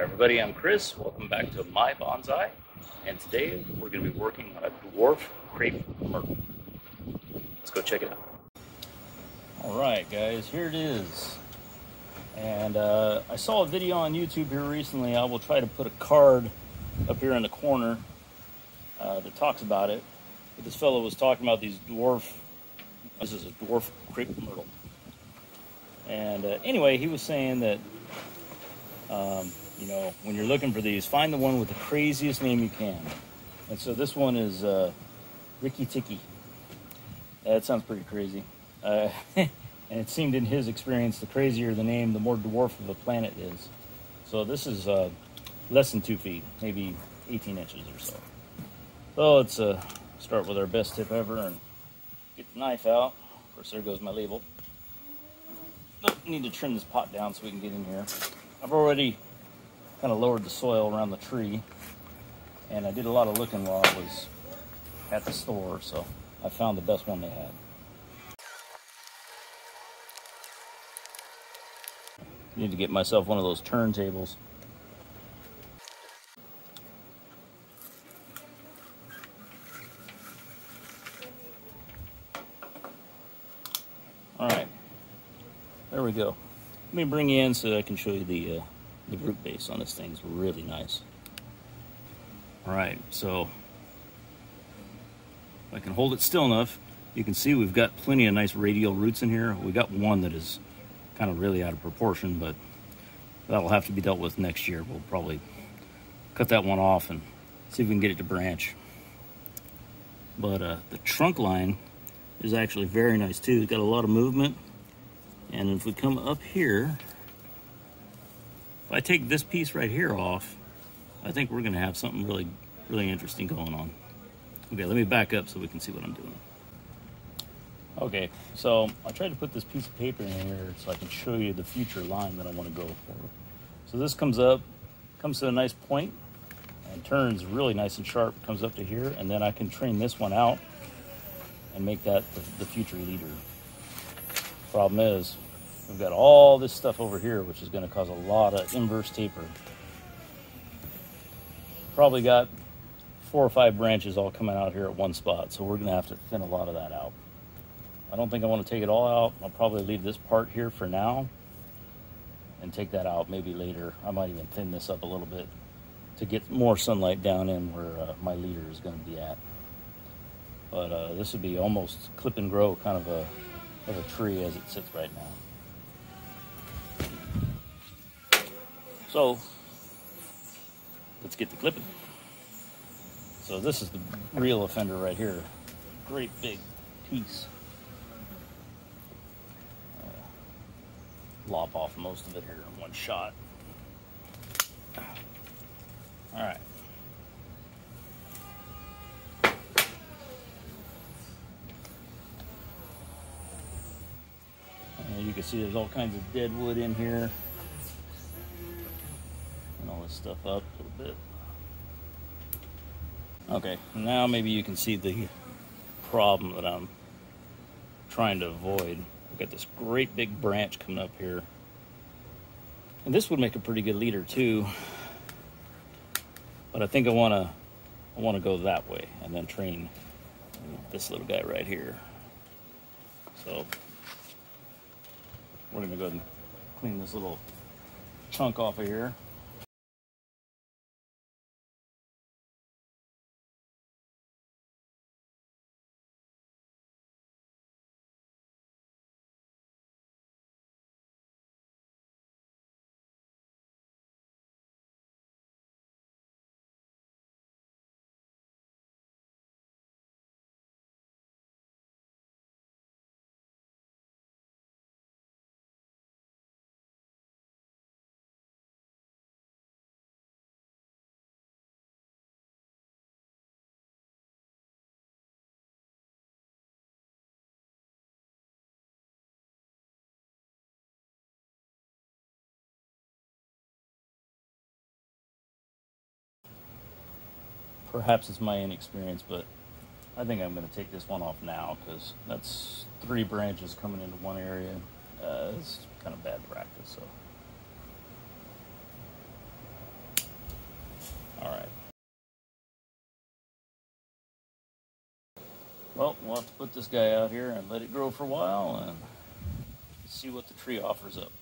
Hi everybody, I'm Chris. Welcome back to My Bonsai. And today we're going to be working on a dwarf crepe myrtle. Let's go check it out. All right guys, here it is. And uh, I saw a video on YouTube here recently. I will try to put a card up here in the corner uh, that talks about it. But this fellow was talking about these dwarf, this is a dwarf crepe myrtle. And uh, anyway, he was saying that um, you know, when you're looking for these, find the one with the craziest name you can. And so this one is uh, Rikki Tikki. That sounds pretty crazy. Uh, and it seemed in his experience, the crazier the name, the more dwarf of a planet is. So this is uh, less than two feet, maybe 18 inches or so. So let's uh, start with our best tip ever and get the knife out. Of course, there goes my label. Need to trim this pot down so we can get in here. I've already kind of lowered the soil around the tree. And I did a lot of looking while I was at the store, so I found the best one they had. Need to get myself one of those turntables. All right, there we go. Let me bring you in so I can show you the uh, the root base on this thing is really nice. All right, so if I can hold it still enough, you can see we've got plenty of nice radial roots in here. We got one that is kind of really out of proportion, but that'll have to be dealt with next year. We'll probably cut that one off and see if we can get it to branch. But uh, the trunk line is actually very nice too. It's got a lot of movement. And if we come up here, if I take this piece right here off, I think we're gonna have something really, really interesting going on. Okay, let me back up so we can see what I'm doing. Okay, so I tried to put this piece of paper in here so I can show you the future line that I want to go for. So this comes up, comes to a nice point, and turns really nice and sharp, comes up to here, and then I can train this one out and make that the, the future leader. Problem is, We've got all this stuff over here, which is going to cause a lot of inverse taper. Probably got four or five branches all coming out here at one spot, so we're going to have to thin a lot of that out. I don't think I want to take it all out. I'll probably leave this part here for now and take that out maybe later. I might even thin this up a little bit to get more sunlight down in where uh, my leader is going to be at. But uh, this would be almost clip and grow kind of a, of a tree as it sits right now. So let's get the clipping. So this is the real offender right here. Great big piece. Uh, lop off most of it here in one shot. All right. And you can see there's all kinds of dead wood in here And all this stuff up a little bit. Okay, now maybe you can see the problem that I'm trying to avoid. I've got this great big branch coming up here. And this would make a pretty good leader too. But I think I want to I want to go that way and then train this little guy right here. So going to go ahead and clean this little chunk off of here. perhaps it's my inexperience, but I think I'm going to take this one off now because that's three branches coming into one area. Uh, it's kind of bad practice, so. All right. Well, we'll have to put this guy out here and let it grow for a while and see what the tree offers up.